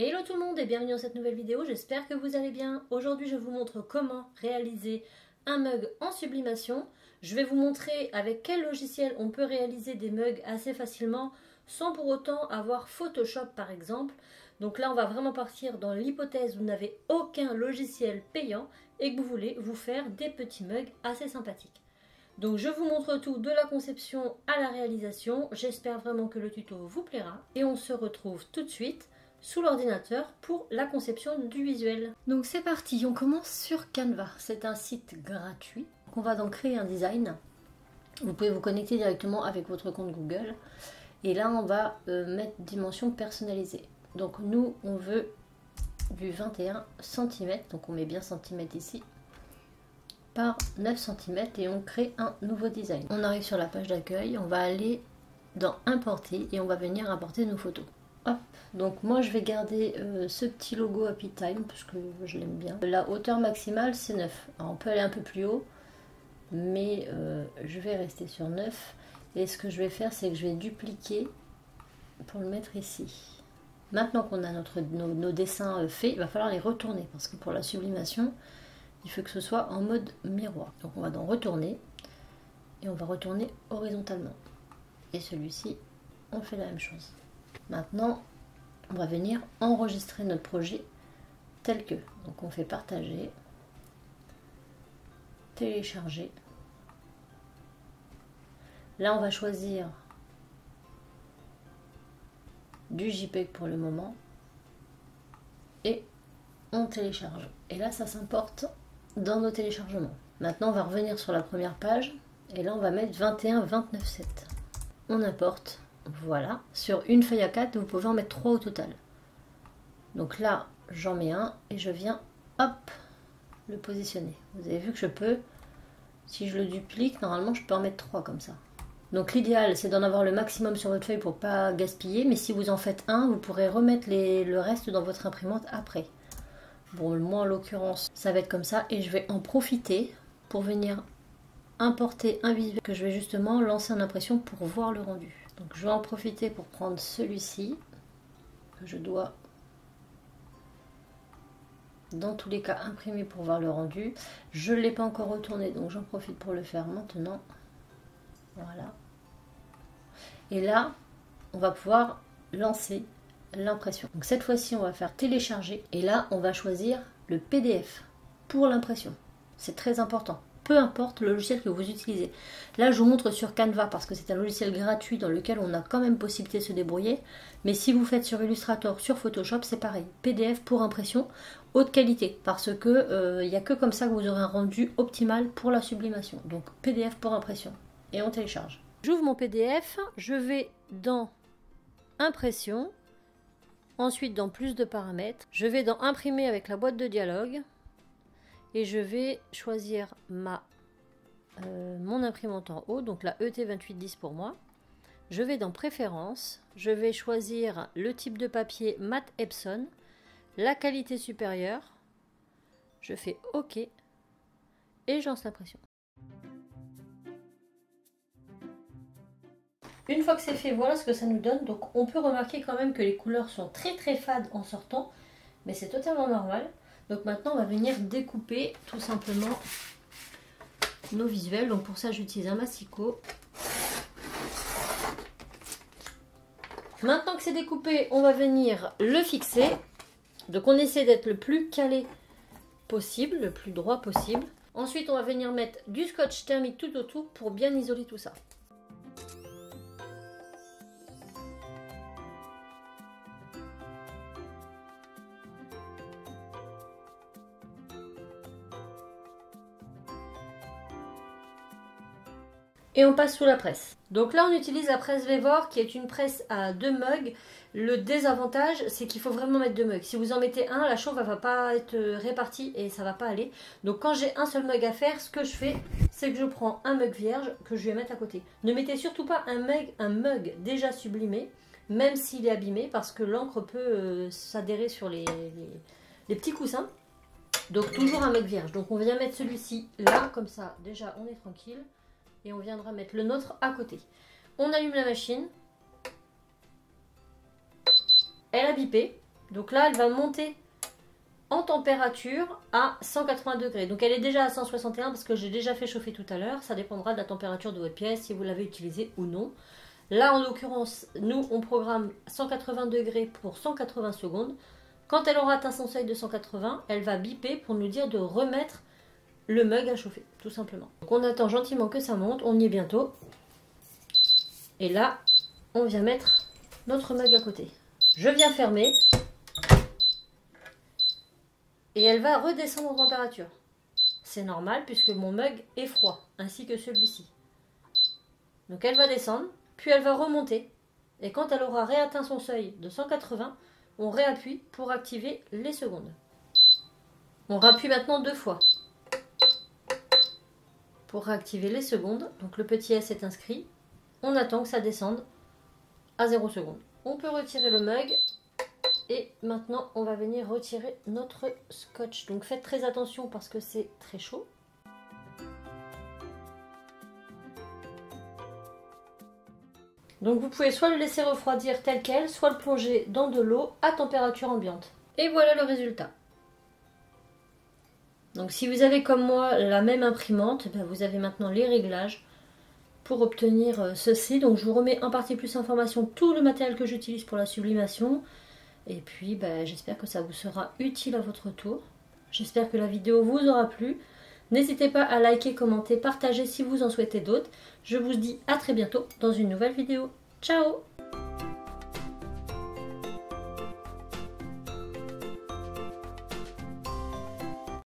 Hello tout le monde et bienvenue dans cette nouvelle vidéo, j'espère que vous allez bien. Aujourd'hui je vous montre comment réaliser un mug en sublimation. Je vais vous montrer avec quel logiciel on peut réaliser des mugs assez facilement sans pour autant avoir Photoshop par exemple. Donc là on va vraiment partir dans l'hypothèse où vous n'avez aucun logiciel payant et que vous voulez vous faire des petits mugs assez sympathiques. Donc je vous montre tout de la conception à la réalisation. J'espère vraiment que le tuto vous plaira. Et on se retrouve tout de suite sous l'ordinateur pour la conception du visuel. Donc c'est parti, on commence sur Canva. C'est un site gratuit. On va donc créer un design. Vous pouvez vous connecter directement avec votre compte Google. Et là, on va euh, mettre dimension personnalisée. Donc nous, on veut du 21 cm. Donc on met bien centimètre ici. Par 9 cm et on crée un nouveau design. On arrive sur la page d'accueil. On va aller dans importer et on va venir importer nos photos. Donc moi je vais garder euh, ce petit logo Happy Time parce que je l'aime bien. La hauteur maximale c'est 9. on peut aller un peu plus haut, mais euh, je vais rester sur 9. Et ce que je vais faire c'est que je vais dupliquer pour le mettre ici. Maintenant qu'on a notre, nos, dessins euh, faits, il va falloir les retourner parce que pour la sublimation, il faut que ce soit en mode miroir. Donc on va dans retourner et on va retourner horizontalement. Et celui-ci, on fait la même chose. Maintenant, on va venir enregistrer notre projet tel que. Donc on fait partager, télécharger. Là, on va choisir du JPEG pour le moment et on télécharge. Et là, ça s'importe dans nos téléchargements. Maintenant, on va revenir sur la première page et là, on va mettre 21 29 7. On importe voilà. Sur une feuille à 4, vous pouvez en mettre 3 au total. Donc là, j'en mets un et je viens, hop, le positionner. Vous avez vu que je peux, si je le duplique, normalement, je peux en mettre 3 comme ça. Donc l'idéal, c'est d'en avoir le maximum sur votre feuille pour pas gaspiller. Mais si vous en faites un, vous pourrez remettre le reste dans votre imprimante après. Bon, moi en l'occurrence, ça va être comme ça. Et je vais en profiter pour venir importer un visuel que je vais justement lancer en impression pour voir le rendu. Donc je vais en profiter pour prendre celui-ci que je dois dans tous les cas imprimer pour voir le rendu. Je ne l'ai pas encore retourné donc j'en profite pour le faire maintenant. Voilà. Et là, on va pouvoir lancer l'impression. Donc cette fois-ci, on va faire télécharger et là, on va choisir le PDF pour l'impression. C'est très important peu importe le logiciel que vous utilisez. Là, je vous montre sur Canva parce que c'est un logiciel gratuit dans lequel on a quand même possibilité de se débrouiller. Mais si vous faites sur Illustrator, sur Photoshop, c'est pareil. PDF pour impression, haute qualité. Parce que euh, il n'y a que comme ça que vous aurez un rendu optimal pour la sublimation. Donc PDF pour impression. Et on télécharge. J'ouvre mon PDF, je vais dans Impression, ensuite dans Plus de paramètres, je vais dans Imprimer avec la boîte de dialogue et je vais choisir ma, euh, mon imprimante en haut, donc la ET2810 pour moi. Je vais dans Préférences, je vais choisir le type de papier mat Epson, la qualité supérieure, je fais OK et je lance l'impression. Une fois que c'est fait, voilà ce que ça nous donne. Donc on peut remarquer quand même que les couleurs sont très très fades en sortant, mais c'est totalement normal. Donc maintenant, on va venir découper tout simplement nos visuels. Donc pour ça, j'utilise un massicot. Maintenant que c'est découpé, on va venir le fixer. Donc on essaie d'être le plus calé possible, le plus droit possible. Ensuite, on va venir mettre du scotch thermique tout autour pour bien isoler tout ça. Et on passe sous la presse. Donc là, on utilise la presse Vevor qui est une presse à deux mugs. Le désavantage, c'est qu'il faut vraiment mettre deux mugs. Si vous en mettez un, la chauffe ne va pas être répartie et ça va pas aller. Donc quand j'ai un seul mug à faire, ce que je fais, c'est que je prends un mug vierge que je vais mettre à côté. Ne mettez surtout pas un mug, un mug déjà sublimé, même s'il est abîmé, parce que l'encre peut euh, s'adhérer sur les petits coussins. Donc toujours un mug vierge. Donc on vient mettre celui-ci là, comme ça, déjà on est tranquille et on viendra mettre le nôtre à côté. On allume la machine. Elle a bipé. Donc là, elle va monter en température à 180 degrés. Donc elle est déjà à 161 parce que j'ai déjà fait chauffer tout à l'heure. Ça dépendra de la température de votre pièce, si vous l'avez utilisée ou non. Là, en l'occurrence, nous, on programme 180 degrés pour 180 secondes. Quand elle aura atteint son seuil de 180, elle va biper pour nous dire de remettre le mug à chauffer, tout simplement. Donc on attend gentiment que ça monte, on y est bientôt. Et là, on vient mettre notre mug à côté. Je viens fermer. Et elle va redescendre en température. C'est normal puisque mon mug est froid, ainsi que celui-ci. Donc elle va descendre, puis elle va remonter. Et quand elle aura réatteint son seuil de 180, on réappuie pour activer les secondes. On rappuie maintenant deux fois pour réactiver les secondes. Donc le petit S est inscrit. On attend que ça descende à 0 secondes. On peut retirer le mug. Et maintenant, on va venir retirer notre scotch. Donc faites très attention parce que c'est très chaud. Donc vous pouvez soit le laisser refroidir tel quel, soit le plonger dans de l'eau à température ambiante. Et voilà le résultat. Donc si vous avez comme moi la même imprimante, ben, vous avez maintenant les réglages pour obtenir euh, ceci. Donc je vous remets en partie plus information tout le matériel que j'utilise pour la sublimation. Et puis ben, j'espère que ça vous sera utile à votre tour. J'espère que la vidéo vous aura plu. N'hésitez pas à liker, commenter, partager si vous en souhaitez d'autres. Je vous dis à très bientôt dans une nouvelle vidéo. Ciao